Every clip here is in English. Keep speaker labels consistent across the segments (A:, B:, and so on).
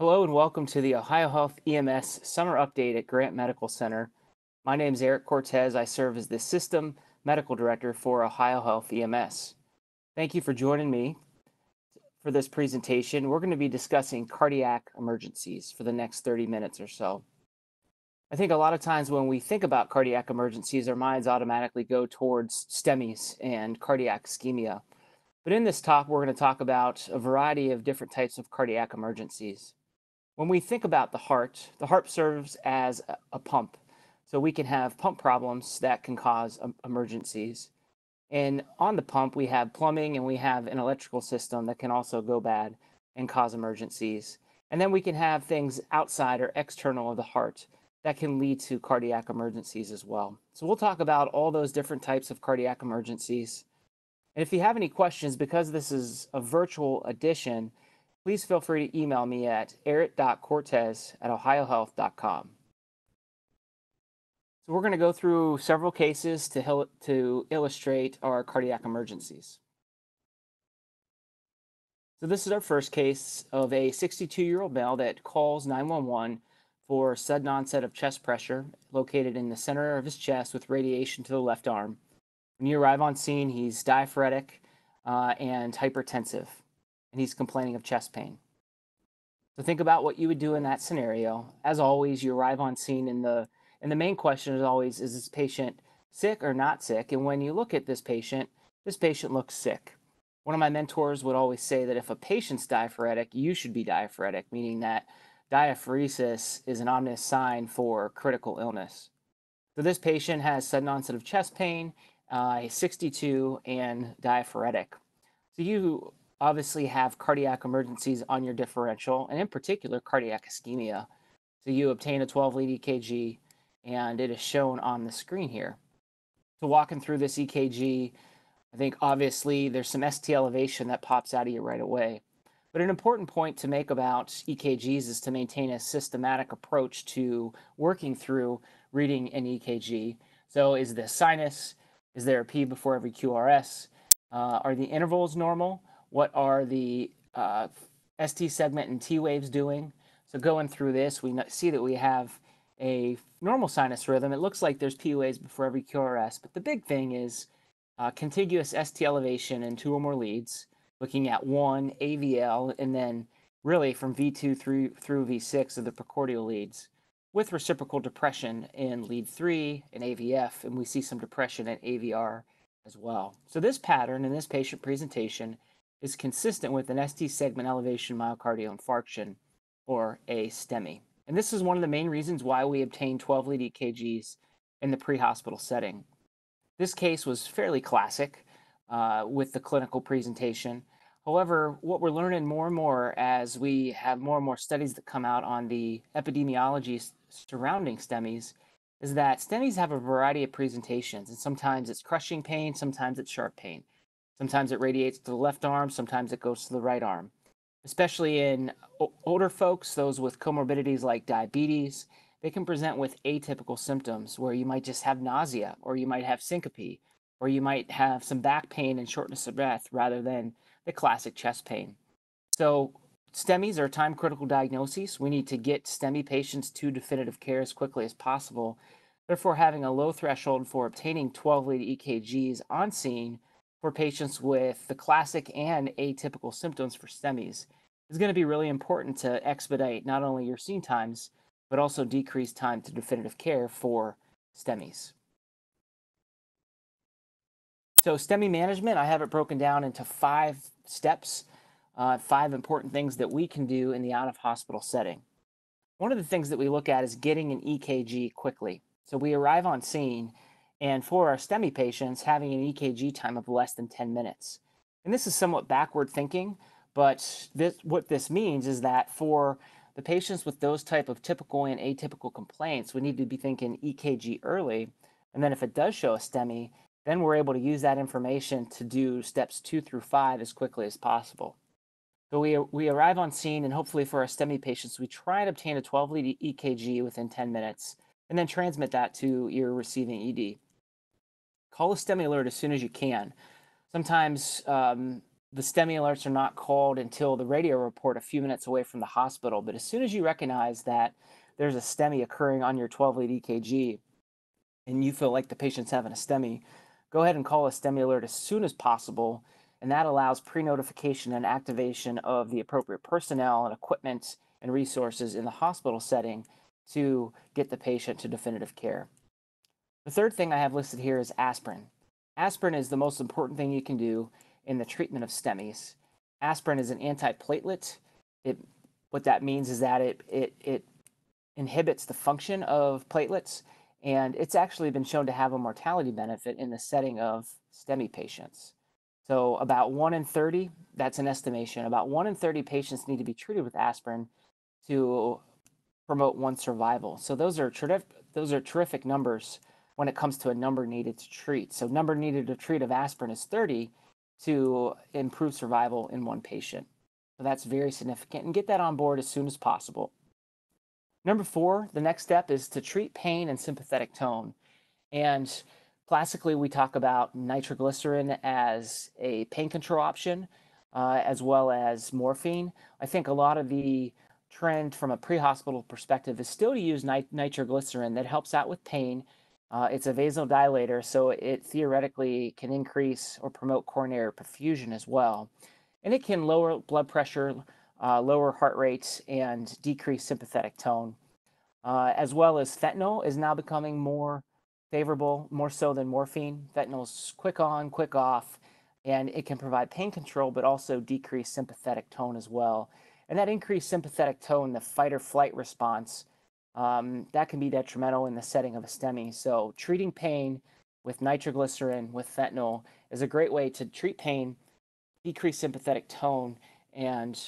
A: Hello and welcome to the OhioHealth EMS Summer Update at Grant Medical Center. My name is Eric Cortez. I serve as the System Medical Director for OhioHealth EMS. Thank you for joining me for this presentation. We're going to be discussing cardiac emergencies for the next 30 minutes or so. I think a lot of times when we think about cardiac emergencies, our minds automatically go towards STEMIs and cardiac ischemia. But in this talk, we're going to talk about a variety of different types of cardiac emergencies. When we think about the heart, the heart serves as a pump. So we can have pump problems that can cause um, emergencies. And on the pump, we have plumbing and we have an electrical system that can also go bad and cause emergencies. And then we can have things outside or external of the heart that can lead to cardiac emergencies as well. So we'll talk about all those different types of cardiac emergencies. And if you have any questions, because this is a virtual edition, please feel free to email me at eric.cortez at ohiohealth.com. So we're going to go through several cases to, to illustrate our cardiac emergencies. So this is our first case of a 62-year-old male that calls 911 for sudden onset of chest pressure located in the center of his chest with radiation to the left arm. When you arrive on scene, he's diaphoretic uh, and hypertensive and he's complaining of chest pain. So think about what you would do in that scenario. As always, you arrive on scene and the and the main question is always is this patient sick or not sick? And when you look at this patient, this patient looks sick. One of my mentors would always say that if a patient's diaphoretic, you should be diaphoretic, meaning that diaphoresis is an ominous sign for critical illness. So this patient has sudden onset of chest pain, uh, 62, and diaphoretic. So you obviously have cardiac emergencies on your differential, and in particular, cardiac ischemia. So you obtain a 12 lead EKG, and it is shown on the screen here. So walking through this EKG, I think obviously there's some ST elevation that pops out of you right away. But an important point to make about EKGs is to maintain a systematic approach to working through reading an EKG. So is this sinus? Is there a P before every QRS? Uh, are the intervals normal? What are the uh, ST segment and T waves doing? So going through this, we see that we have a normal sinus rhythm. It looks like there's P waves before every QRS, but the big thing is uh, contiguous ST elevation in two or more leads, looking at one AVL, and then really from V2 through, through V6 of the precordial leads, with reciprocal depression in lead 3 and AVF, and we see some depression in AVR as well. So this pattern in this patient presentation is consistent with an ST segment elevation myocardial infarction, or a STEMI. And this is one of the main reasons why we obtain 12 lead EKGs in the pre hospital setting. This case was fairly classic uh, with the clinical presentation. However, what we're learning more and more as we have more and more studies that come out on the epidemiology surrounding STEMIs is that STEMIs have a variety of presentations, and sometimes it's crushing pain, sometimes it's sharp pain. Sometimes it radiates to the left arm, sometimes it goes to the right arm. Especially in older folks, those with comorbidities like diabetes, they can present with atypical symptoms where you might just have nausea, or you might have syncope, or you might have some back pain and shortness of breath rather than the classic chest pain. So, STEMIs are time critical diagnoses. We need to get STEMI patients to definitive care as quickly as possible. Therefore, having a low threshold for obtaining 12 lead EKGs on scene for patients with the classic and atypical symptoms for STEMIs is going to be really important to expedite not only your scene times, but also decrease time to definitive care for STEMIs. So STEMI management, I have it broken down into five steps, uh, five important things that we can do in the out-of-hospital setting. One of the things that we look at is getting an EKG quickly. So we arrive on scene and for our STEMI patients, having an EKG time of less than 10 minutes. And this is somewhat backward thinking, but this, what this means is that for the patients with those type of typical and atypical complaints, we need to be thinking EKG early. And then if it does show a STEMI, then we're able to use that information to do steps two through five as quickly as possible. So we, we arrive on scene, and hopefully for our STEMI patients, we try and obtain a 12 lead EKG within 10 minutes, and then transmit that to your receiving ED call a STEMI alert as soon as you can. Sometimes um, the STEMI alerts are not called until the radio report a few minutes away from the hospital. But as soon as you recognize that there's a STEMI occurring on your 12 lead EKG and you feel like the patient's having a STEMI, go ahead and call a STEMI alert as soon as possible. And that allows pre notification and activation of the appropriate personnel and equipment and resources in the hospital setting to get the patient to definitive care. The third thing I have listed here is aspirin. Aspirin is the most important thing you can do in the treatment of STEMIs. Aspirin is an antiplatelet. It, what that means is that it, it, it inhibits the function of platelets, and it's actually been shown to have a mortality benefit in the setting of STEMI patients. So, about 1 in 30, that's an estimation, about 1 in 30 patients need to be treated with aspirin to promote one survival. So, those are, those are terrific numbers when it comes to a number needed to treat. So, number needed to treat of aspirin is 30 to improve survival in one patient. So that's very significant and get that on board as soon as possible. Number four, the next step is to treat pain and sympathetic tone. And classically, we talk about nitroglycerin as a pain control option, uh, as well as morphine. I think a lot of the trend from a pre hospital perspective is still to use nit- nitroglycerin that helps out with pain uh, it's a vasodilator, so it theoretically can increase or promote coronary perfusion as well. And it can lower blood pressure, uh, lower heart rates, and decrease sympathetic tone. Uh, as well as fentanyl is now becoming more favorable, more so than morphine. Fentanyl's quick on, quick off, and it can provide pain control, but also decrease sympathetic tone as well. And that increased sympathetic tone, the fight or flight response, um, that can be detrimental in the setting of a STEMI. So, treating pain with nitroglycerin, with fentanyl, is a great way to treat pain, decrease sympathetic tone, and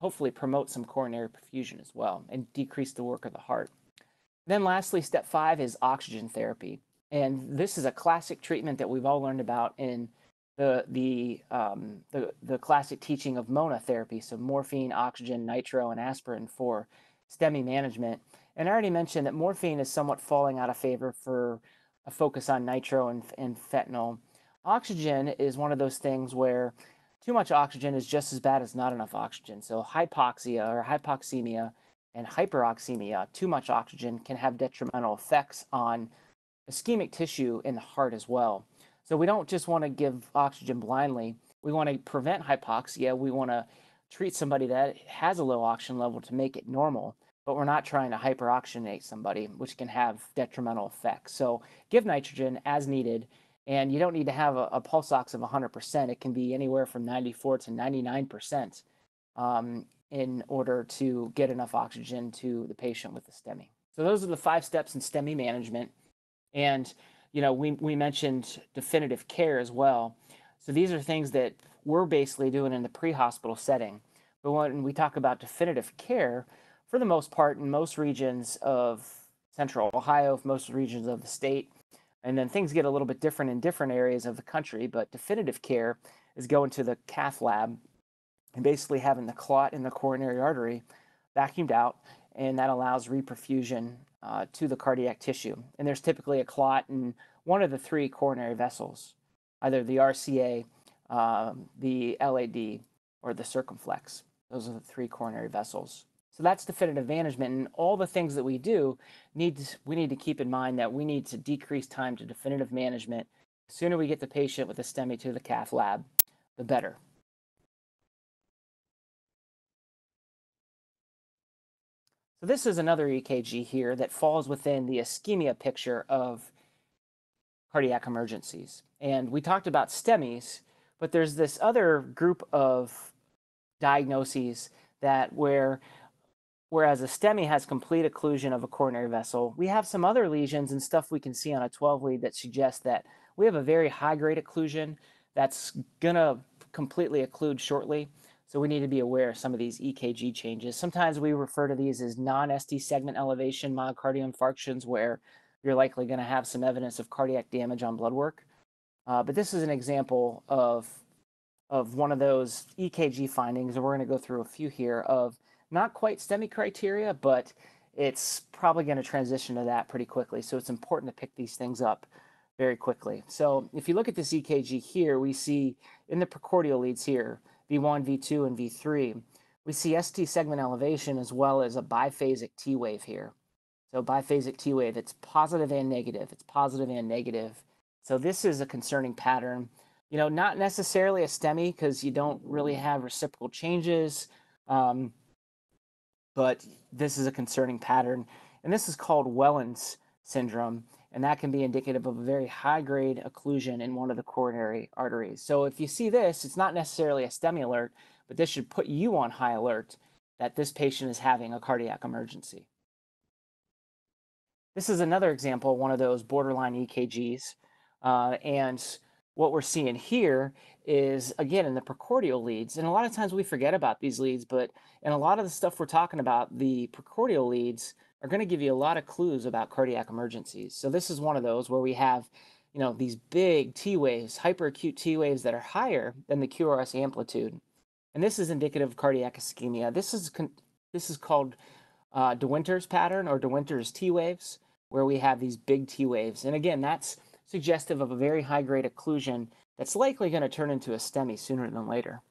A: hopefully promote some coronary perfusion as well and decrease the work of the heart. Then, lastly, step five is oxygen therapy. And this is a classic treatment that we've all learned about in the, the, um, the, the classic teaching of MONA therapy. So, morphine, oxygen, nitro, and aspirin for STEMI management. And I already mentioned that morphine is somewhat falling out of favor for a focus on nitro and, and fentanyl. Oxygen is one of those things where too much oxygen is just as bad as not enough oxygen. So hypoxia or hypoxemia and hyperoxemia, too much oxygen can have detrimental effects on ischemic tissue in the heart as well. So we don't just want to give oxygen blindly. We want to prevent hypoxia. We want to treat somebody that has a low oxygen level to make it normal but we're not trying to hyperoxygenate somebody, which can have detrimental effects. So give nitrogen as needed, and you don't need to have a, a pulse ox of 100%. It can be anywhere from 94 to 99% um, in order to get enough oxygen to the patient with the STEMI. So those are the five steps in STEMI management. And, you know, we, we mentioned definitive care as well. So these are things that we're basically doing in the pre-hospital setting. But when we talk about definitive care, for the most part, in most regions of central Ohio, most regions of the state. And then things get a little bit different in different areas of the country, but definitive care is going to the cath lab and basically having the clot in the coronary artery vacuumed out, and that allows reperfusion uh, to the cardiac tissue. And there's typically a clot in one of the three coronary vessels, either the RCA, um, the LAD, or the circumflex. Those are the three coronary vessels. So that's definitive management, and all the things that we do need to, we need to keep in mind that we need to decrease time to definitive management. The sooner we get the patient with a STEMI to the cath lab, the better. So this is another EKG here that falls within the ischemia picture of cardiac emergencies. And we talked about STEMIs, but there's this other group of diagnoses that where whereas a STEMI has complete occlusion of a coronary vessel. We have some other lesions and stuff we can see on a 12 lead that suggest that we have a very high grade occlusion that's going to completely occlude shortly. So we need to be aware of some of these EKG changes. Sometimes we refer to these as non-ST segment elevation myocardial infarctions where you're likely going to have some evidence of cardiac damage on blood work. Uh, but this is an example of, of one of those EKG findings, and we're going to go through a few here of not quite STEMI criteria, but it's probably going to transition to that pretty quickly. So it's important to pick these things up very quickly. So if you look at this EKG here, we see in the precordial leads here, V1, V2, and V3, we see ST segment elevation as well as a biphasic T wave here. So biphasic T wave, it's positive and negative. It's positive and negative. So this is a concerning pattern. You know, not necessarily a STEMI because you don't really have reciprocal changes, um, but this is a concerning pattern. And this is called Wellens syndrome and that can be indicative of a very high grade occlusion in one of the coronary arteries. So if you see this, it's not necessarily a STEMI alert, but this should put you on high alert that this patient is having a cardiac emergency. This is another example, one of those borderline EKGs. Uh, and what we're seeing here is, again, in the precordial leads. And a lot of times we forget about these leads, but in a lot of the stuff we're talking about, the precordial leads are going to give you a lot of clues about cardiac emergencies. So this is one of those where we have, you know, these big T waves, hyperacute T waves that are higher than the QRS amplitude. And this is indicative of cardiac ischemia. This is this is called uh, De Winter's pattern or De Winter's T waves, where we have these big T waves. And again, that's suggestive of a very high grade occlusion that's likely going to turn into a STEMI sooner than later.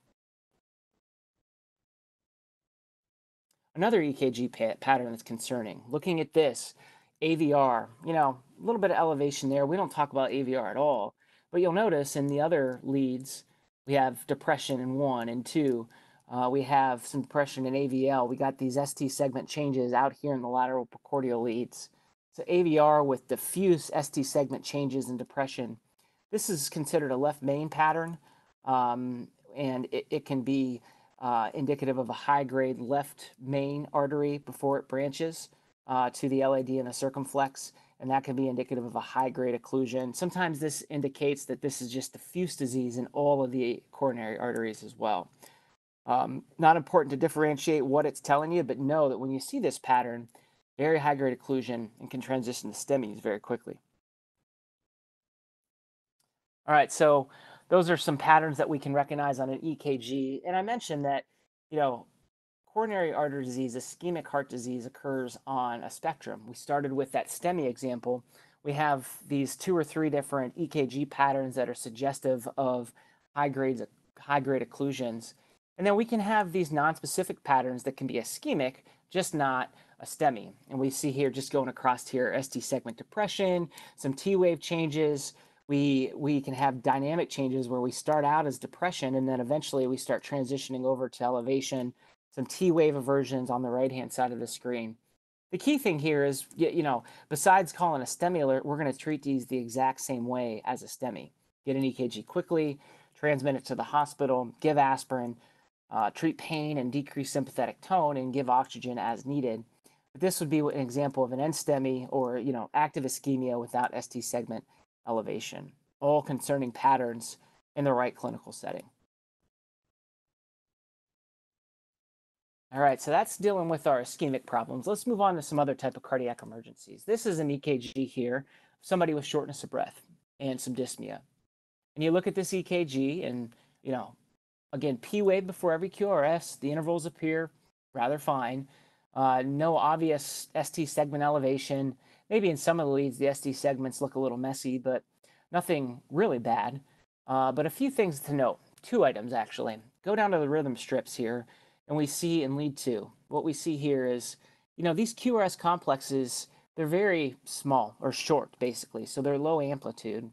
A: Another EKG pa pattern that's concerning. Looking at this, AVR, you know, a little bit of elevation there. We don't talk about AVR at all, but you'll notice in the other leads, we have depression in one and two. Uh, we have some depression in AVL. We got these ST segment changes out here in the lateral precordial leads. So AVR with diffuse ST segment changes and depression. This is considered a left main pattern, um, and it, it can be uh, indicative of a high grade left main artery before it branches uh, to the LAD and the circumflex, and that can be indicative of a high grade occlusion. Sometimes this indicates that this is just diffuse disease in all of the coronary arteries as well. Um, not important to differentiate what it's telling you, but know that when you see this pattern, very high grade occlusion and can transition to STEMIs very quickly. All right, so those are some patterns that we can recognize on an EKG. And I mentioned that, you know, coronary artery disease, ischemic heart disease occurs on a spectrum. We started with that STEMI example. We have these two or three different EKG patterns that are suggestive of high grades, high grade occlusions. And then we can have these non-specific patterns that can be ischemic, just not a STEMI. And we see here just going across here, ST segment depression, some T wave changes, we we can have dynamic changes where we start out as depression and then eventually we start transitioning over to elevation some t wave inversions on the right hand side of the screen. The key thing here is you know besides calling a STEMI alert we're going to treat these the exact same way as a STEMI. Get an ekg quickly transmit it to the hospital give aspirin uh, treat pain and decrease sympathetic tone and give oxygen as needed this would be an example of an NSTEMI or you know active ischemia without st segment elevation, all concerning patterns in the right clinical setting. All right, so that's dealing with our ischemic problems. Let's move on to some other type of cardiac emergencies. This is an EKG here, somebody with shortness of breath and some dyspnea. And you look at this EKG and, you know, again, P wave before every QRS, the intervals appear rather fine. Uh, no obvious ST segment elevation. Maybe in some of the leads, the ST segments look a little messy, but nothing really bad. Uh, but a few things to note. Two items, actually. Go down to the rhythm strips here, and we see in lead two, what we see here is, you know, these QRS complexes, they're very small or short, basically. So they're low amplitude.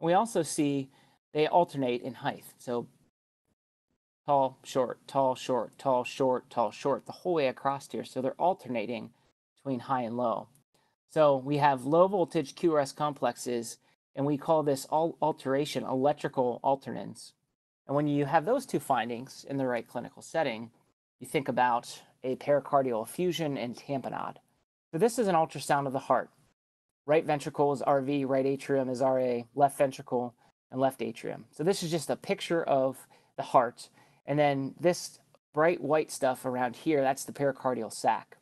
A: We also see they alternate in height. So tall, short, tall, short, tall, short, tall, short, the whole way across here. So they're alternating between high and low. So we have low voltage QRS complexes, and we call this all alteration electrical alternans. And when you have those two findings in the right clinical setting, you think about a pericardial effusion and tamponade. So this is an ultrasound of the heart. Right ventricle is RV, right atrium is RA, left ventricle and left atrium. So this is just a picture of the heart. And then this bright white stuff around here, that's the pericardial sac.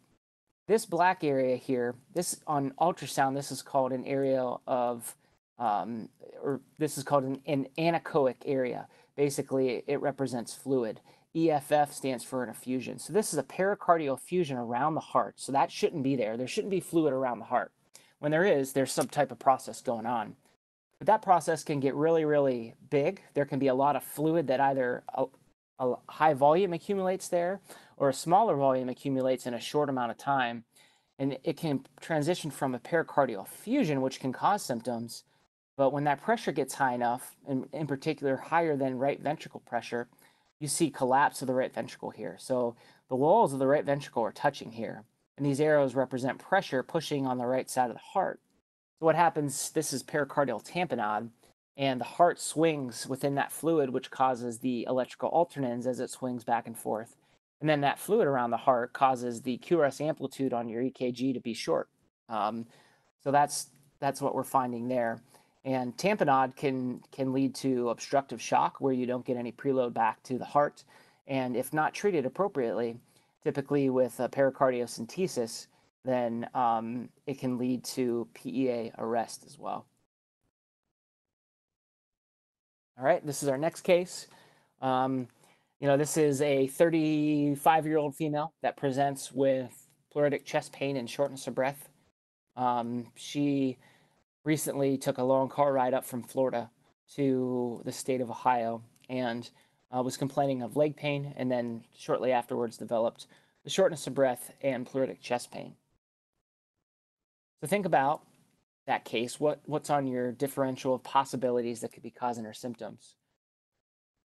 A: This black area here, this on ultrasound, this is called an area of, um, or this is called an, an anechoic area. Basically, it represents fluid. EFF stands for an effusion. So this is a pericardial effusion around the heart. So that shouldn't be there. There shouldn't be fluid around the heart. When there is, there's some type of process going on. But that process can get really, really big. There can be a lot of fluid that either a, high volume accumulates there or a smaller volume accumulates in a short amount of time. And it can transition from a pericardial effusion, which can cause symptoms. But when that pressure gets high enough, and in particular higher than right ventricle pressure, you see collapse of the right ventricle here. So the walls of the right ventricle are touching here. And these arrows represent pressure pushing on the right side of the heart. So what happens, this is pericardial tamponade, and the heart swings within that fluid, which causes the electrical alternans as it swings back and forth. And then that fluid around the heart causes the QRS amplitude on your EKG to be short. Um, so that's that's what we're finding there. And tamponade can can lead to obstructive shock, where you don't get any preload back to the heart, and if not treated appropriately, typically with a pericardiocentesis, then um, it can lead to PEA arrest as well. All right, this is our next case. Um, you know, this is a 35 year old female that presents with pleuritic chest pain and shortness of breath. Um, she recently took a long car ride up from Florida to the state of Ohio and uh, was complaining of leg pain and then shortly afterwards developed the shortness of breath and pleuritic chest pain. So think about that case. What, what's on your differential of possibilities that could be causing her symptoms?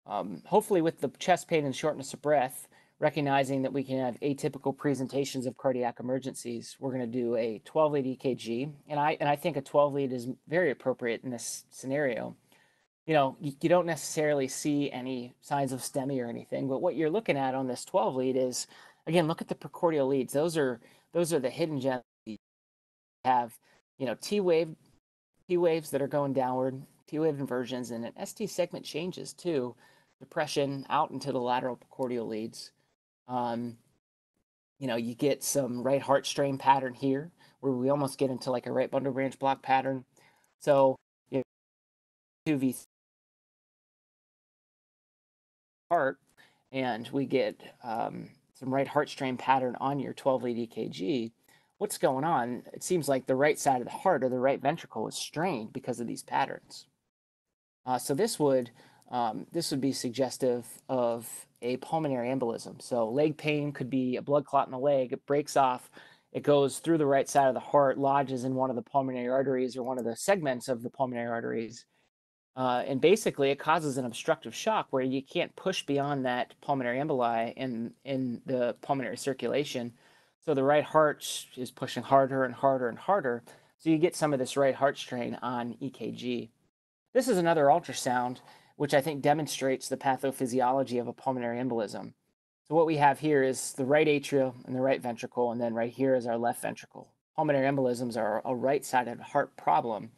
A: Um, hopefully, with the chest pain and shortness of breath, recognizing that we can have atypical presentations of cardiac emergencies, we're going to do a 12 lead EKG. And I, and I think a 12 lead is very appropriate in this scenario. You know, you, you don't necessarily see any signs of STEMI or anything, but what you're looking at on this 12 lead is, again, look at the precordial leads. Those are those are the hidden gems. Have you know T wave, T waves that are going downward, T wave inversions, and an ST segment changes too depression out into the lateral precordial leads. Um, you know, you get some right heart strain pattern here, where we almost get into like a right bundle branch block pattern. So, you know, 2V heart, and we get um, some right heart strain pattern on your 12 lead EKG. What's going on? It seems like the right side of the heart or the right ventricle is strained because of these patterns. Uh, so this would um, this would be suggestive of a pulmonary embolism. So leg pain could be a blood clot in the leg. It breaks off. It goes through the right side of the heart, lodges in one of the pulmonary arteries or one of the segments of the pulmonary arteries. Uh, and basically, it causes an obstructive shock where you can't push beyond that pulmonary emboli in, in the pulmonary circulation. So the right heart is pushing harder and harder and harder. So you get some of this right heart strain on EKG. This is another ultrasound which I think demonstrates the pathophysiology of a pulmonary embolism. So what we have here is the right atrium and the right ventricle, and then right here is our left ventricle. Pulmonary embolisms are a right-sided heart problem.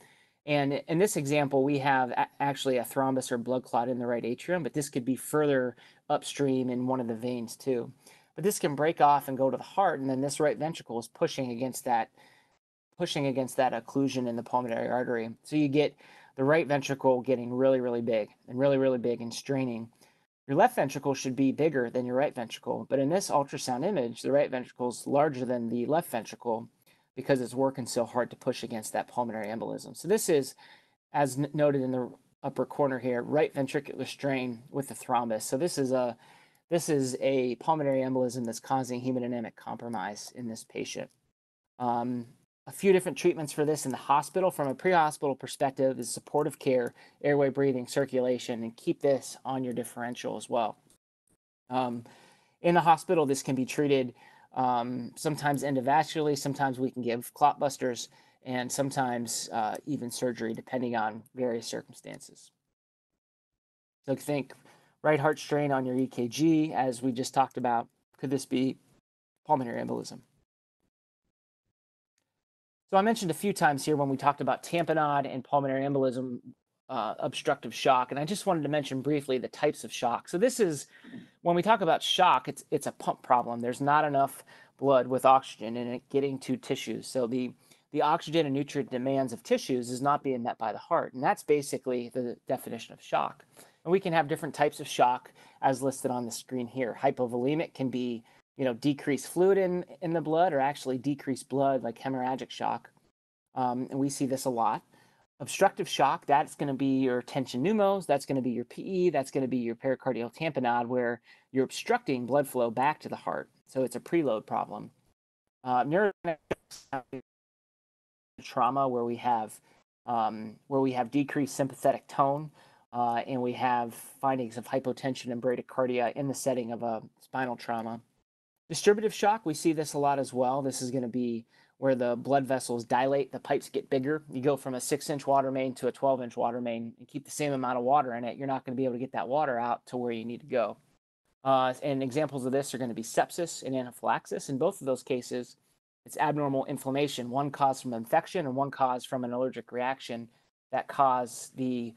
A: And in this example, we have actually a thrombus or blood clot in the right atrium, but this could be further upstream in one of the veins too. But this can break off and go to the heart, and then this right ventricle is pushing against that, pushing against that occlusion in the pulmonary artery. So you get the right ventricle getting really, really big and really, really big and straining. Your left ventricle should be bigger than your right ventricle, but in this ultrasound image, the right ventricle is larger than the left ventricle because it's working so hard to push against that pulmonary embolism. So this is, as noted in the upper corner here, right ventricular strain with the thrombus. So this is a this is a pulmonary embolism that's causing hemodynamic compromise in this patient. Um, a few different treatments for this in the hospital from a pre-hospital perspective is supportive care, airway breathing, circulation, and keep this on your differential as well. Um, in the hospital, this can be treated um, sometimes endovascularly, sometimes we can give clot busters, and sometimes uh, even surgery depending on various circumstances. So think right heart strain on your EKG, as we just talked about. Could this be pulmonary embolism? So I mentioned a few times here when we talked about tamponade and pulmonary embolism, uh, obstructive shock, and I just wanted to mention briefly the types of shock. So this is when we talk about shock, it's it's a pump problem. There's not enough blood with oxygen in it getting to tissues. So the the oxygen and nutrient demands of tissues is not being met by the heart, and that's basically the definition of shock. And we can have different types of shock as listed on the screen here. Hypovolemic can be you know, decrease fluid in, in the blood or actually decreased blood like hemorrhagic shock. Um, and we see this a lot. Obstructive shock, that's going to be your tension pneumos, that's going to be your PE, that's going to be your pericardial tamponade, where you're obstructing blood flow back to the heart. So it's a preload problem. Uh, trauma, where we have um, where we have decreased sympathetic tone, uh, and we have findings of hypotension and bradycardia in the setting of a spinal trauma. Distributive shock, we see this a lot as well. This is going to be where the blood vessels dilate, the pipes get bigger. You go from a six inch water main to a 12 inch water main and keep the same amount of water in it. You're not going to be able to get that water out to where you need to go. Uh, and examples of this are going to be sepsis and anaphylaxis. In both of those cases, it's abnormal inflammation, one caused from infection and one caused from an allergic reaction that cause the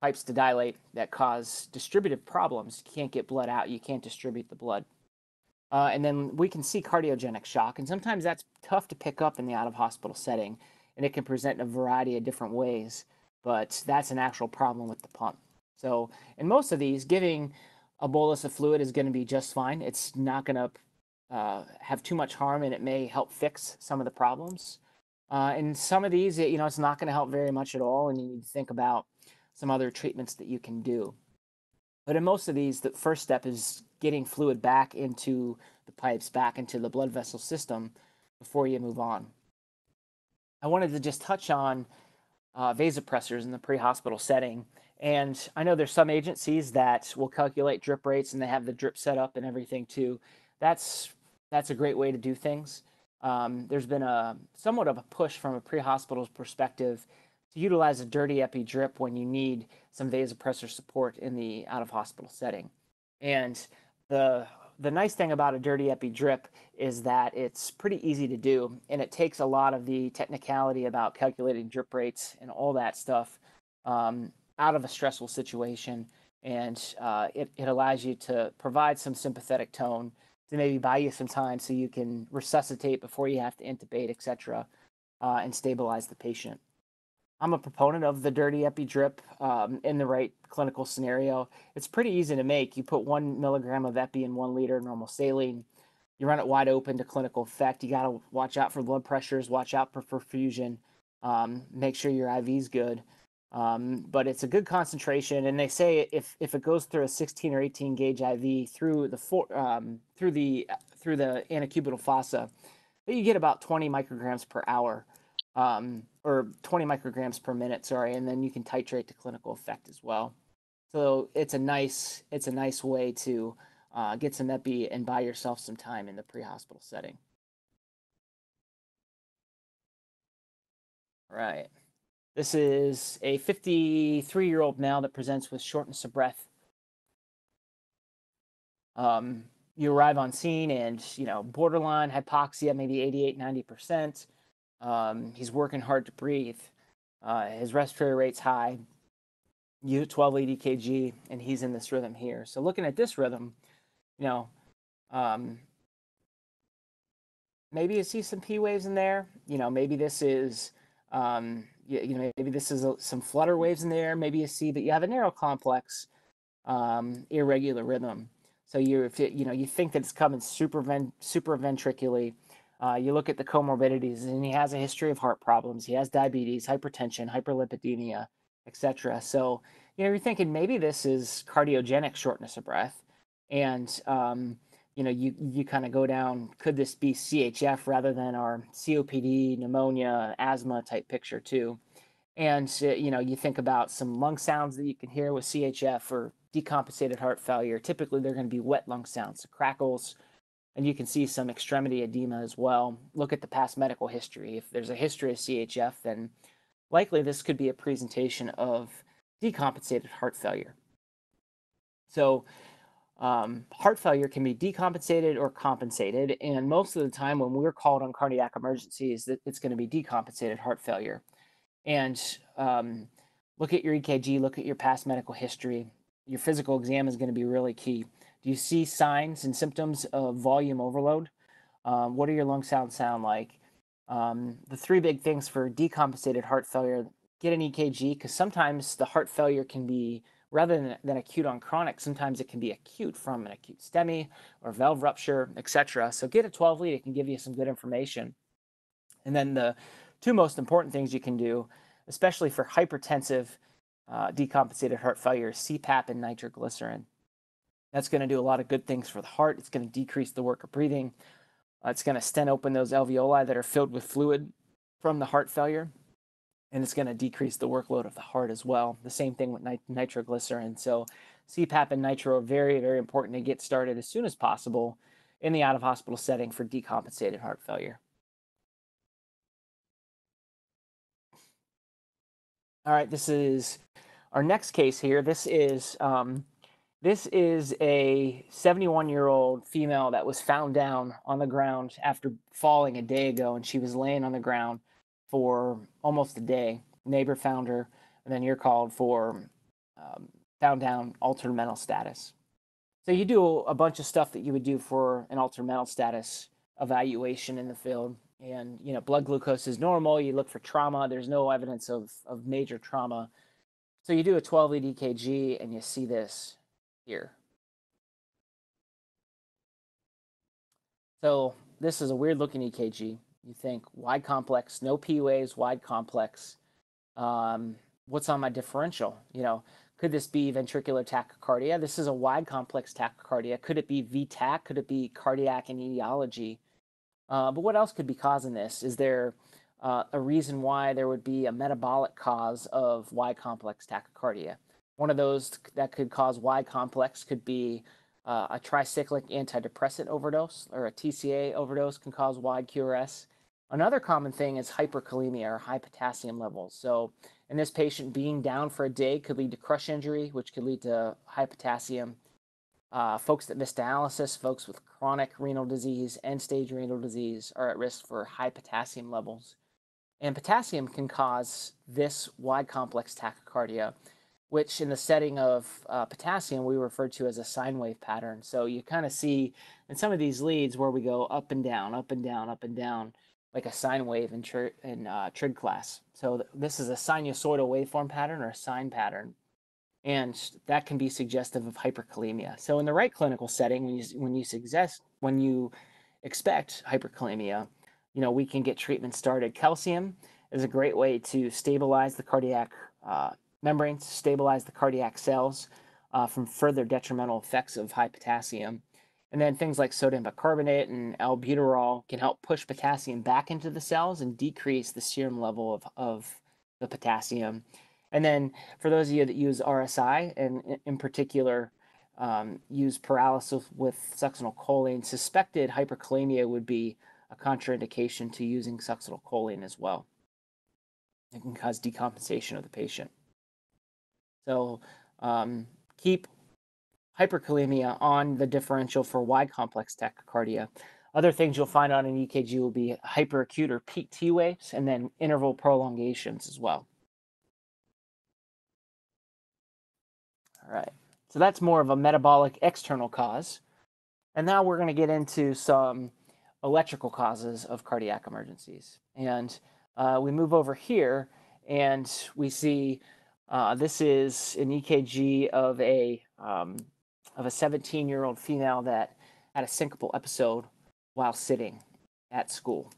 A: pipes to dilate, that cause distributive problems. You can't get blood out, you can't distribute the blood. Uh, and then we can see cardiogenic shock, and sometimes that's tough to pick up in the out of hospital setting, and it can present in a variety of different ways, but that's an actual problem with the pump. So, in most of these, giving a bolus of fluid is going to be just fine. It's not going to uh, have too much harm, and it may help fix some of the problems. Uh, and some of these, you know, it's not going to help very much at all, and you need to think about some other treatments that you can do. But in most of these, the first step is getting fluid back into the pipes, back into the blood vessel system before you move on. I wanted to just touch on uh, vasopressors in the pre-hospital setting. And I know there's some agencies that will calculate drip rates and they have the drip set up and everything too. That's that's a great way to do things. Um, there's been a somewhat of a push from a pre-hospital perspective to utilize a dirty epi drip when you need some vasopressor support in the out of hospital setting. And the the nice thing about a dirty epi drip is that it's pretty easy to do and it takes a lot of the technicality about calculating drip rates and all that stuff um, out of a stressful situation and uh, it, it allows you to provide some sympathetic tone to maybe buy you some time so you can resuscitate before you have to intubate etc uh, and stabilize the patient I'm a proponent of the dirty epi drip um, in the right clinical scenario. It's pretty easy to make. You put one milligram of epi in one liter normal saline. You run it wide open to clinical effect. You got to watch out for blood pressures, watch out for perfusion, um, make sure your IV is good. Um, but it's a good concentration, and they say if if it goes through a 16 or 18 gauge IV through the for, um, through the through the antecubital fossa, you get about 20 micrograms per hour um, or 20 micrograms per minute, sorry, and then you can titrate to clinical effect as well. So it's a nice it's a nice way to uh, get some epi and buy yourself some time in the pre-hospital setting. All right. This is a 53 year old male that presents with shortness of breath. Um, you arrive on scene and, you know, borderline hypoxia, maybe 88, 90%. Um, he's working hard to breathe. Uh, his respiratory rate's high, U 1280 kg, and he's in this rhythm here. So looking at this rhythm, you know, um, maybe you see some P waves in there. You know, maybe this is, um, you, you, know, maybe this is a, some flutter waves in there. Maybe you see that you have a narrow complex um, irregular rhythm. So you, you know, you think that it's coming super, ven- super ventricularly uh, you look at the comorbidities, and he has a history of heart problems. He has diabetes, hypertension, hyperlipidemia, etc. So, you know, you're thinking maybe this is cardiogenic shortness of breath, and um, you know, you you kind of go down. Could this be CHF rather than our COPD, pneumonia, asthma type picture too? And uh, you know, you think about some lung sounds that you can hear with CHF or decompensated heart failure. Typically, they're going to be wet lung sounds, so crackles and you can see some extremity edema as well. Look at the past medical history. If there's a history of CHF, then likely this could be a presentation of decompensated heart failure. So, um, heart failure can be decompensated or compensated, and most of the time when we're called on cardiac emergencies, it's going to be decompensated heart failure. And um, look at your EKG, look at your past medical history. Your physical exam is going to be really key. Do you see signs and symptoms of volume overload? Um, what do your lung sounds sound like? Um, the three big things for decompensated heart failure get an EKG because sometimes the heart failure can be rather than, than acute on chronic, sometimes it can be acute from an acute STEMI or valve rupture, etc. So get a 12 lead, it can give you some good information. And then the two most important things you can do especially for hypertensive uh, decompensated heart failure, CPAP and nitroglycerin. That's going to do a lot of good things for the heart. It's going to decrease the work of breathing. Uh, it's going to stent open those alveoli that are filled with fluid from the heart failure. And it's going to decrease the workload of the heart as well. The same thing with nit- nitroglycerin. So, CPAP and nitro are very, very important to get started as soon as possible in the out of hospital setting for decompensated heart failure. All right, this is our next case here. This is um, this is a 71 year old female that was found down on the ground after falling a day ago, and she was laying on the ground for almost a day. Neighbor found her, and then you're called for um, found down altered mental status. So you do a bunch of stuff that you would do for an altered mental status evaluation in the field. And you know, blood glucose is normal. You look for trauma. There's no evidence of of major trauma. So you do a 12 lead EKG and you see this here. So this is a weird looking EKG. You think wide complex, no P waves, wide complex. Um, what's on my differential? You know, could this be ventricular tachycardia? This is a wide complex tachycardia. Could it be V-tach? Could it be cardiac and etiology? Uh, but what else could be causing this? Is there uh, a reason why there would be a metabolic cause of wide complex tachycardia? One of those that could cause wide complex could be uh, a tricyclic antidepressant overdose or a TCA overdose can cause wide QRS. Another common thing is hyperkalemia or high potassium levels. So in this patient, being down for a day could lead to crush injury, which could lead to high potassium. Uh, folks that miss dialysis, folks with chronic renal disease, end stage renal disease, are at risk for high potassium levels. And potassium can cause this wide complex tachycardia, which in the setting of uh, potassium we refer to as a sine wave pattern. So you kind of see in some of these leads where we go up and down, up and down, up and down like a sine wave in, in uh, trig class. So th- this is a sinusoidal waveform pattern or a sine pattern, and that can be suggestive of hyperkalemia. So in the right clinical setting, when you when you suggest when you expect hyperkalemia, you know we can get treatment started. Calcium is a great way to stabilize the cardiac uh, membranes, stabilize the cardiac cells uh, from further detrimental effects of high potassium. And then things like sodium bicarbonate and albuterol can help push potassium back into the cells and decrease the serum level of, of the potassium. And then for those of you that use RSI, and in particular um, use paralysis with succinylcholine, suspected hyperkalemia would be a contraindication to using succinylcholine as well. It can cause decompensation of the patient. So um, keep hyperkalemia on the differential for wide complex tachycardia. Other things you'll find on an EKG will be hyperacute or peak T waves and then interval prolongations as well. Right, so that's more of a metabolic external cause. And now we're going to get into some electrical causes of cardiac emergencies. And uh, we move over here and we see uh, this is an EKG of a um, of a 17 year old female that had a syncopal episode while sitting at school.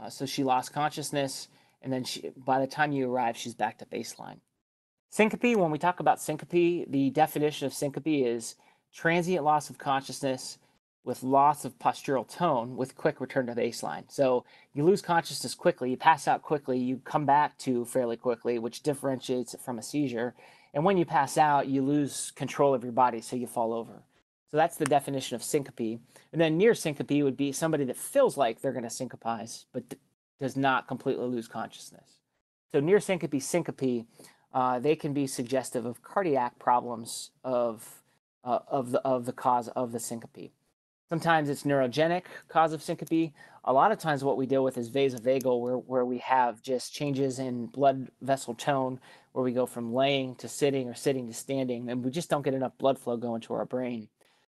A: Uh, so she lost consciousness, and then she, by the time you arrive, she's back to baseline. Syncope, when we talk about syncope, the definition of syncope is transient loss of consciousness with loss of postural tone with quick return to baseline. So you lose consciousness quickly, you pass out quickly, you come back to fairly quickly, which differentiates it from a seizure. And when you pass out, you lose control of your body, so you fall over. So that's the definition of syncope. And then near syncope would be somebody that feels like they're going to syncopize, but does not completely lose consciousness. So near syncope, syncope, uh, they can be suggestive of cardiac problems of uh, of the of the cause of the syncope. Sometimes it's neurogenic cause of syncope. A lot of times, what we deal with is vasovagal, where where we have just changes in blood vessel tone, where we go from laying to sitting or sitting to standing, and we just don't get enough blood flow going to our brain.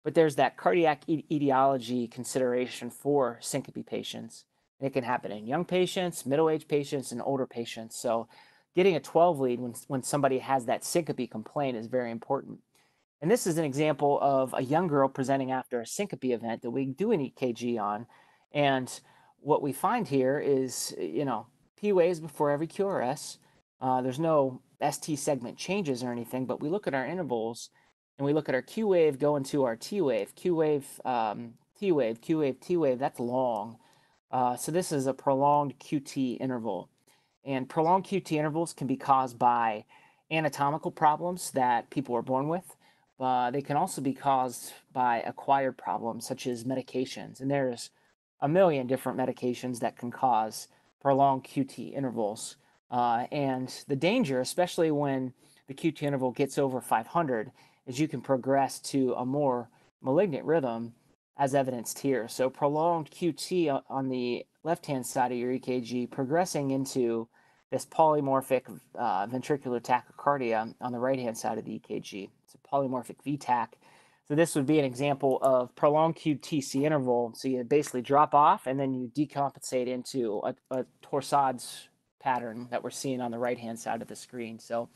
A: But there's that cardiac etiology consideration for syncope patients. And it can happen in young patients, middle aged patients, and older patients. So getting a 12 lead when, when somebody has that syncope complaint is very important. And this is an example of a young girl presenting after a syncope event that we do an EKG on. And what we find here is, you know, P waves before every QRS. Uh, there's no ST segment changes or anything, but we look at our intervals and we look at our Q wave going to our T wave, Q wave, um, T wave, Q wave, T wave, that's long. Uh, so this is a prolonged QT interval. And prolonged QT intervals can be caused by anatomical problems that people are born with. Uh, they can also be caused by acquired problems such as medications. And there's a million different medications that can cause prolonged QT intervals. Uh, and the danger, especially when the QT interval gets over 500, is you can progress to a more malignant rhythm as evidenced here. So prolonged QT on the left-hand side of your EKG progressing into this polymorphic uh, ventricular tachycardia on the right-hand side of the EKG. It's a polymorphic VTAC. So this would be an example of prolonged QTC interval. So you basically drop off and then you decompensate into a, a torsades pattern that we're seeing on the right-hand side of the screen. So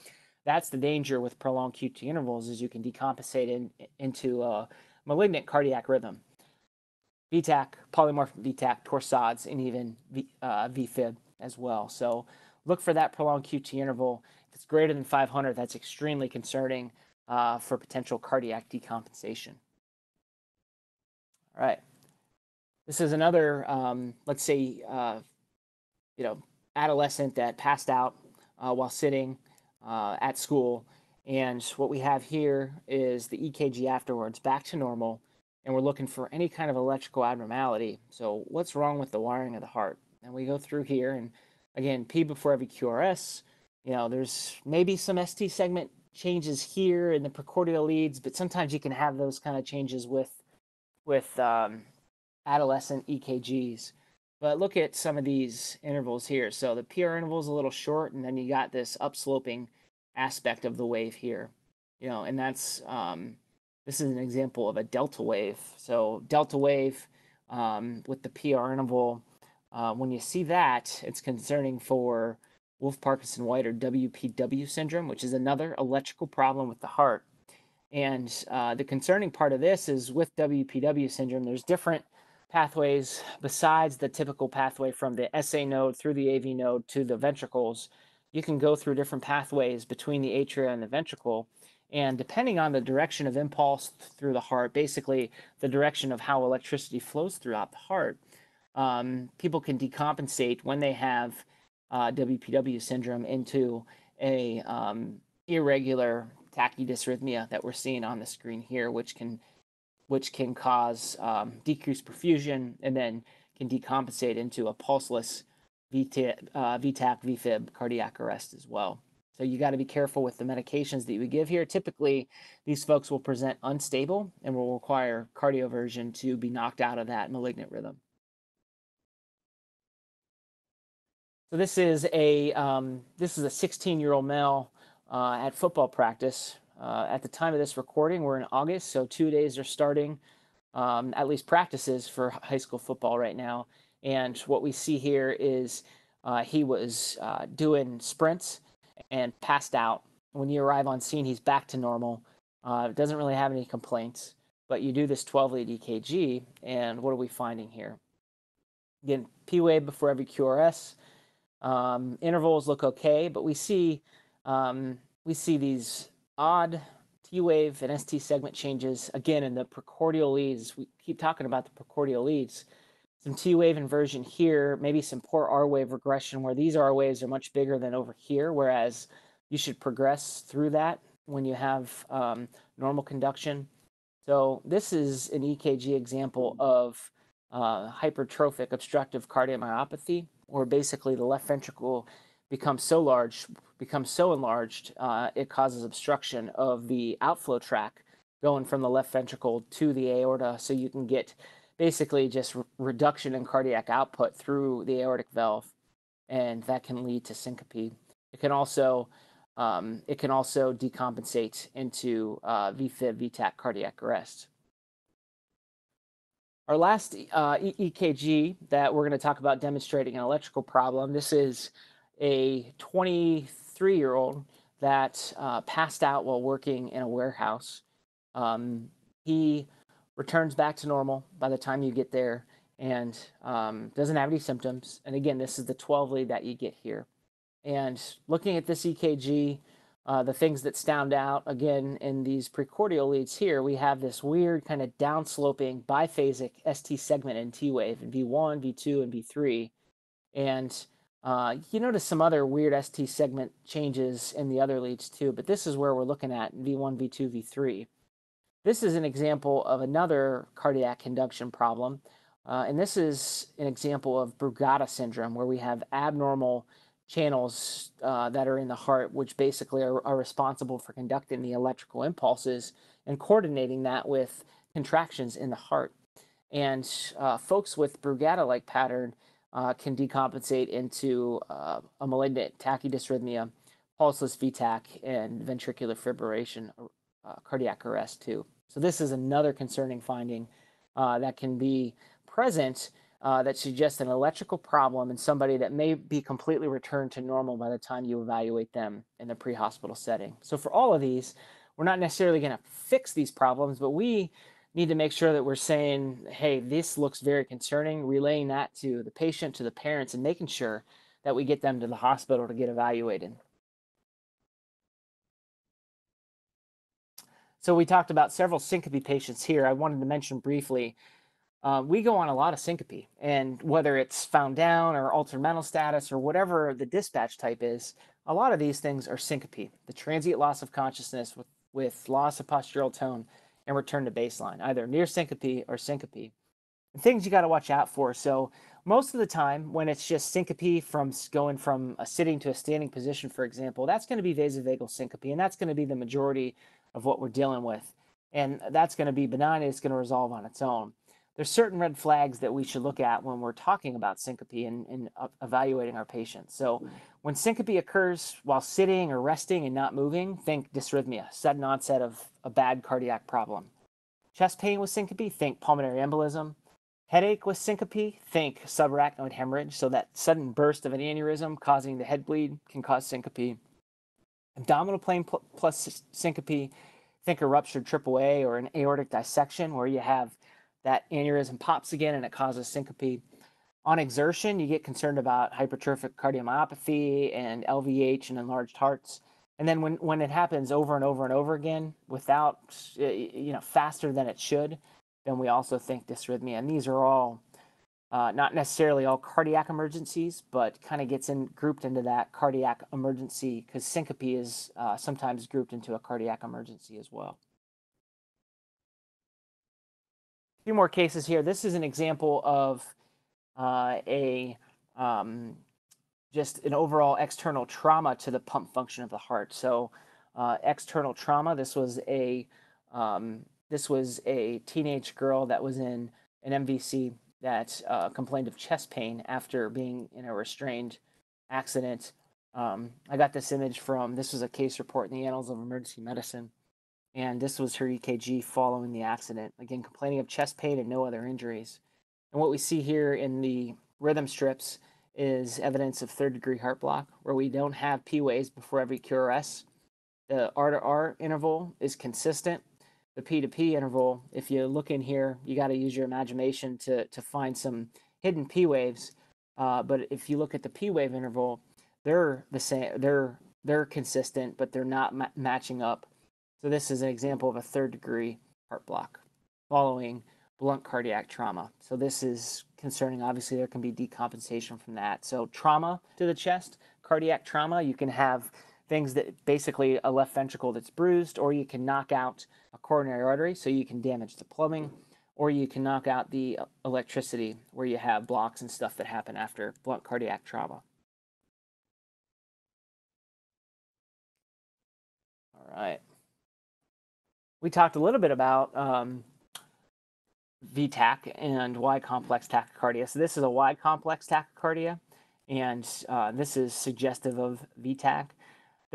A: that's the danger with prolonged QT intervals is you can decompensate in, into a malignant cardiac rhythm. VTach, polymorphic VTach, torsades, and even v, uh, VFib as well. So look for that prolonged QT interval. If it's greater than 500, that's extremely concerning uh, for potential cardiac decompensation. All right. This is another, um, let's say, uh, you know, adolescent that passed out uh, while sitting uh, at school. And what we have here is the EKG afterwards back to normal. And we're looking for any kind of electrical abnormality. So what's wrong with the wiring of the heart? And we go through here and again, P before every QRS. You know, there's maybe some ST segment changes here in the precordial leads, but sometimes you can have those kind of changes with with um, adolescent EKGs. But look at some of these intervals here. So the PR interval is a little short, and then you got this upsloping aspect of the wave here. You know, and that's um, this is an example of a delta wave. So delta wave um, with the PR interval uh, when you see that, it's concerning for Wolff Parkinson White or WPW syndrome, which is another electrical problem with the heart. And uh, the concerning part of this is with WPW syndrome, there's different pathways besides the typical pathway from the SA node through the AV node to the ventricles. You can go through different pathways between the atria and the ventricle. And depending on the direction of impulse through the heart, basically the direction of how electricity flows throughout the heart, um, people can decompensate when they have uh, WPW syndrome into a um, irregular tachydysrhythmia that we're seeing on the screen here, which can which can cause um, decreased perfusion and then can decompensate into a pulseless VTach, uh, VTach VFib cardiac arrest as well. So you got to be careful with the medications that you give here. Typically, these folks will present unstable and will require cardioversion to be knocked out of that malignant rhythm. So this is a um, this is a 16 year old male uh, at football practice. Uh, at the time of this recording, we're in August, so two days are starting, um, at least practices for high school football right now. And what we see here is uh, he was uh, doing sprints and passed out. When you arrive on scene, he's back to normal. Uh, doesn't really have any complaints. But you do this 12 lead EKG, and what are we finding here? Again, P wave before every QRS. Um, intervals look okay, but we see um, we see these odd T wave and ST segment changes again in the precordial leads. We keep talking about the precordial leads. Some T wave inversion here, maybe some poor R wave progression where these R waves are much bigger than over here, whereas you should progress through that when you have um, normal conduction. So this is an EKG example of uh, hypertrophic obstructive cardiomyopathy where basically the left ventricle becomes so large, becomes so enlarged, uh, it causes obstruction of the outflow tract going from the left ventricle to the aorta. So you can get basically just re- reduction in cardiac output through the aortic valve, and that can lead to syncope. It can also um, it can also decompensate into uh, VFib, VTach cardiac arrest. Our last uh, EKG that we're going to talk about demonstrating an electrical problem. This is a 23 year old that uh, passed out while working in a warehouse. Um, he returns back to normal by the time you get there, and um, doesn't have any symptoms. And again, this is the 12 lead that you get here. And looking at this EKG, uh, the things that stand out again in these precordial leads here, we have this weird kind of downsloping biphasic ST segment in T wave in V1, V2, and V3. And uh, you notice some other weird ST segment changes in the other leads too, but this is where we're looking at V1, V2, V3. This is an example of another cardiac conduction problem. Uh, and this is an example of Brugada syndrome, where we have abnormal channels uh, that are in the heart, which basically are, are, responsible for conducting the electrical impulses and coordinating that with contractions in the heart. And uh, folks with Brugada like pattern uh, can decompensate into uh, a malignant tachydysrhythmia, pulseless VTAC, and ventricular fibrillation, uh, cardiac arrest, too. So, this is another concerning finding uh, that can be present uh, that suggests an electrical problem in somebody that may be completely returned to normal by the time you evaluate them in the pre hospital setting. So, for all of these, we're not necessarily going to fix these problems, but we need to make sure that we're saying, hey, this looks very concerning, relaying that to the patient, to the parents, and making sure that we get them to the hospital to get evaluated. So, we talked about several syncope patients here. I wanted to mention briefly uh, we go on a lot of syncope. And whether it's found down or altered mental status or whatever the dispatch type is, a lot of these things are syncope, the transient loss of consciousness with, with loss of postural tone and return to baseline, either near syncope or syncope. And things you got to watch out for. So, most of the time, when it's just syncope from going from a sitting to a standing position, for example, that's going to be vasovagal syncope, and that's going to be the majority of what we're dealing with. And that's going to be benign, it's going to resolve on its own there's certain red flags that we should look at when we're talking about syncope and, and evaluating our patients. So, when syncope occurs while sitting or resting and not moving, think dysrhythmia, sudden onset of a bad cardiac problem. Chest pain with syncope, think pulmonary embolism. Headache with syncope, think subarachnoid hemorrhage. So, that sudden burst of an aneurysm causing the head bleed can cause syncope. Abdominal pain plus syncope, think a ruptured AAA or an aortic dissection where you have that aneurysm pops again and it causes syncope. On exertion, you get concerned about hypertrophic cardiomyopathy and LVH and enlarged hearts. And then when, when it happens over and over and over again without, you know, faster than it should, then we also think dysrhythmia. And these are all uh, not necessarily all cardiac emergencies, but kind of gets in grouped into that cardiac emergency because syncope is uh, sometimes grouped into a cardiac emergency as well. A few more cases here. This is an example of uh, a um, just an overall external trauma to the pump function of the heart. So uh, external trauma. This was a um, this was a teenage girl that was in an MVC that uh, complained of chest pain after being in a restrained accident. Um, I got this image from this was a case report in the Annals of Emergency Medicine and this was her EKG following the accident. Again, complaining of chest pain and no other injuries. And what we see here in the rhythm strips is evidence of third degree heart block, where we don't have P waves before every QRS. The R to R interval is consistent. The P to P interval, if you look in here, you got to use your imagination to, to find some hidden P waves. Uh, but if you look at the P wave interval, they're the same. They're they're consistent, but they're not ma- matching up so this is an example of a third degree heart block following blunt cardiac trauma. So this is concerning. Obviously, there can be decompensation from that. So trauma to the chest, cardiac trauma, you can have things that basically a left ventricle that's bruised, or you can knock out a coronary artery, so you can damage the plumbing, or you can knock out the electricity where you have blocks and stuff that happen after blunt cardiac trauma. All right we talked a little bit about um, VTach and wide complex tachycardia. So this is a wide complex tachycardia, and uh, this is suggestive of VTach.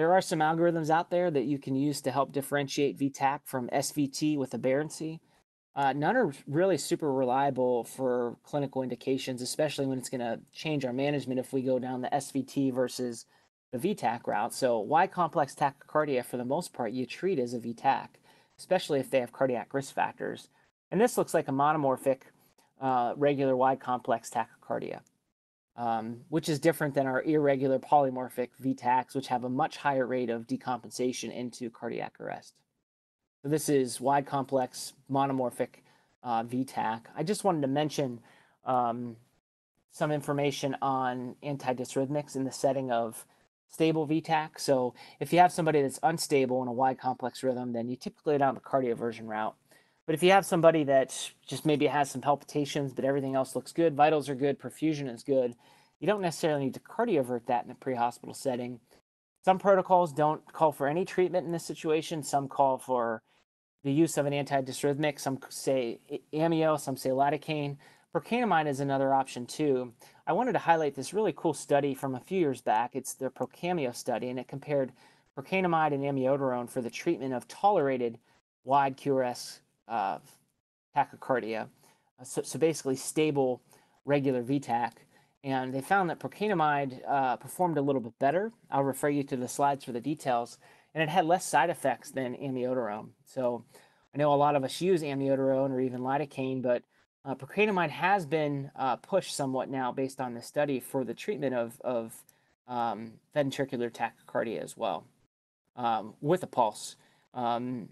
A: There are some algorithms out there that you can use to help differentiate VTAC from SVT with aberrancy. Uh, none are really super reliable for clinical indications, especially when it's going to change our management if we go down the SVT versus the VTAC route. So wide complex tachycardia, for the most part, you treat as a VTAC, especially if they have cardiac risk factors. And this looks like a monomorphic uh, regular wide complex tachycardia, um, which is different than our irregular polymorphic VTACs, which have a much higher rate of decompensation into cardiac arrest. So this is wide complex monomorphic uh, VTAC. I just wanted to mention um, some information on antidysrhythmics in the setting of stable VTAC. So if you have somebody that's unstable in a wide complex rhythm, then you typically down the cardioversion route. But if you have somebody that just maybe has some palpitations, but everything else looks good, vitals are good, perfusion is good, you don't necessarily need to cardiovert that in a pre-hospital setting. Some protocols don't call for any treatment in this situation. Some call for the use of an antidysrhythmic. Some say amio, some say lidocaine. Procainamide is another option too. I wanted to highlight this really cool study from a few years back. It's the PROCAMIO study, and it compared procainamide and amiodarone for the treatment of tolerated wide QRS uh, tachycardia. Uh, so, so, basically, stable regular VTAC. And they found that procainamide uh, performed a little bit better. I'll refer you to the slides for the details. And it had less side effects than amiodarone. So I know a lot of us use amiodarone or even lidocaine, but uh, procainamide has been uh, pushed somewhat now based on the study for the treatment of, of um, ventricular tachycardia as well um, with a pulse. Um,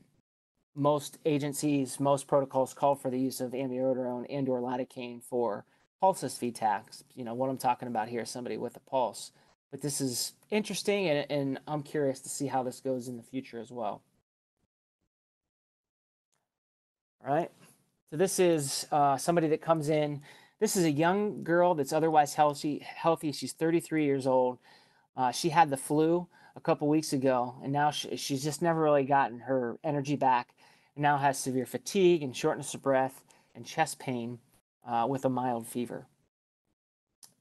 A: most agencies, most protocols call for the use of amiodarone and or lidocaine for pulseless VTACs. You know, what I'm talking about here is somebody with a pulse. But this is interesting, and, and I'm curious to see how this goes in the future as well. All right. So this is uh, somebody that comes in. This is a young girl that's otherwise healthy. Healthy. She's 33 years old. Uh, she had the flu a couple weeks ago, and now she, she's just never really gotten her energy back. And now has severe fatigue and shortness of breath and chest pain uh, with a mild fever.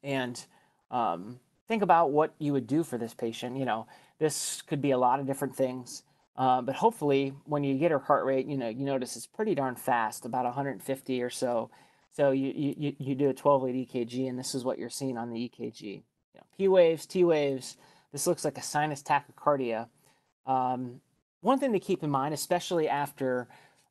A: And um, think about what you would do for this patient. You know, this could be a lot of different things. Uh, but hopefully, when you get her heart rate, you know, you notice it's pretty darn fast, about 150 or so. So you you, you do a 12 lead EKG, and this is what you're seeing on the EKG. You know, P waves, T waves. This looks like a sinus tachycardia. Um, one thing to keep in mind, especially after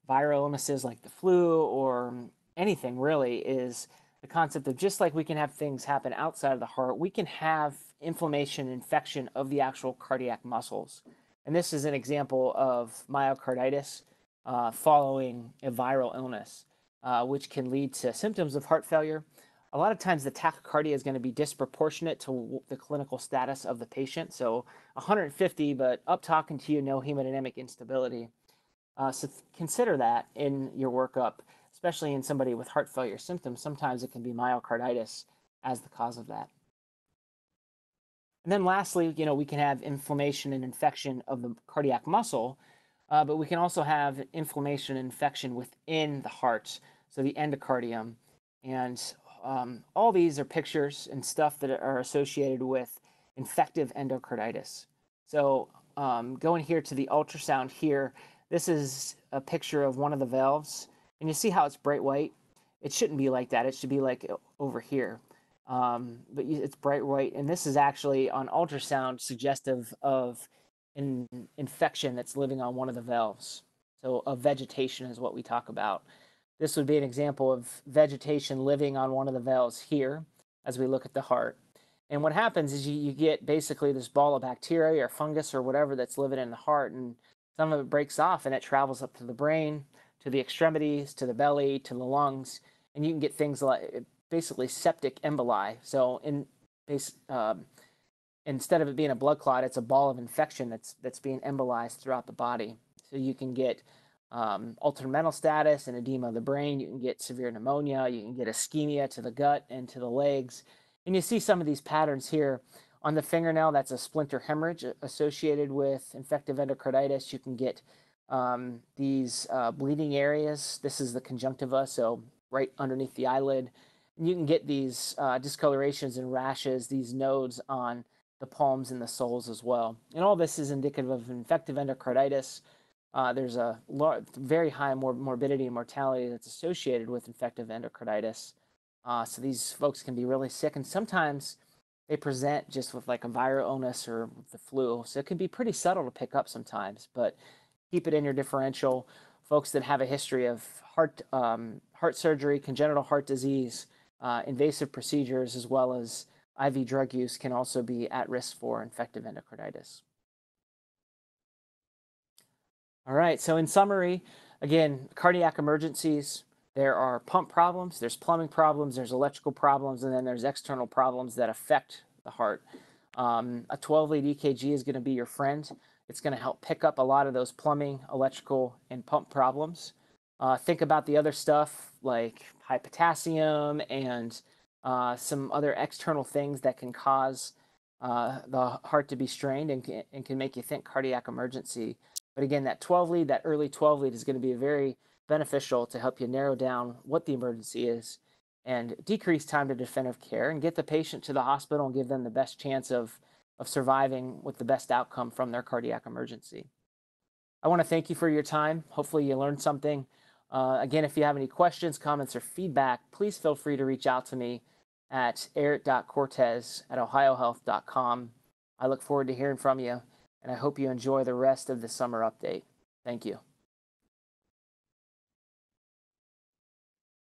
A: viral illnesses like the flu or anything really, is the concept of just like we can have things happen outside of the heart, we can have inflammation, infection of the actual cardiac muscles. And this is an example of myocarditis uh, following a viral illness, uh, which can lead to symptoms of heart failure. A lot of times, the tachycardia is going to be disproportionate to the clinical status of the patient. So, 150, but up talking to you, no hemodynamic instability. Uh, so, consider that in your workup, especially in somebody with heart failure symptoms. Sometimes it can be myocarditis as the cause of that. And then lastly, you know, we can have inflammation and infection of the cardiac muscle, uh, but we can also have inflammation and infection within the heart, so the endocardium. And um, all these are pictures and stuff that are associated with infective endocarditis. So um, going here to the ultrasound here, this is a picture of one of the valves, and you see how it's bright white? It shouldn't be like that. It should be like over here. Um, but it's bright white, and this is actually on ultrasound suggestive of an infection that's living on one of the valves. So, a vegetation is what we talk about. This would be an example of vegetation living on one of the valves here as we look at the heart. And what happens is you, you get basically this ball of bacteria or fungus or whatever that's living in the heart, and some of it breaks off and it travels up to the brain, to the extremities, to the belly, to the lungs, and you can get things like basically septic emboli. So in base, um, instead of it being a blood clot, it's a ball of infection that's that's being embolized throughout the body. So you can get um, altered mental status and edema of the brain. You can get severe pneumonia. You can get ischemia to the gut and to the legs. And you see some of these patterns here on the fingernail. That's a splinter hemorrhage associated with infective endocarditis. You can get um, these uh, bleeding areas. This is the conjunctiva, so right underneath the eyelid And you can get these uh, discolorations and rashes, these nodes on the palms and the soles as well. And all this is indicative of infective endocarditis. Uh, there's a very high mor- morbidity and mortality that's associated with infective endocarditis. Uh, so these folks can be really sick, and sometimes they present just with like a viral illness or the flu. So it can be pretty subtle to pick up sometimes, but keep it in your differential. Folks that have a history of heart um, heart surgery, congenital heart disease, uh, invasive procedures, as well as IV drug use can also be at risk for infective endocarditis. All right, so in summary, again, cardiac emergencies, there are pump problems, there's plumbing problems, there's electrical problems, and then there's external problems that affect the heart. Um, a 12 lead EKG is going to be your friend. It's going to help pick up a lot of those plumbing, electrical, and pump problems. Uh, think about the other stuff like high potassium and uh, some other external things that can cause uh, the heart to be strained and and can make you think cardiac emergency. But again, that 12 lead, that early 12 lead is going to be very beneficial to help you narrow down what the emergency is and decrease time to definitive care and get the patient to the hospital and give them the best chance of, of surviving with the best outcome from their cardiac emergency. I want to thank you for your time. Hopefully, you learned something. Uh, again, if you have any questions, comments, or feedback, please feel free to reach out to me at eric.cortez at ohiohealth.com. I look forward to hearing from you, and I hope you enjoy the rest of the summer update. Thank you.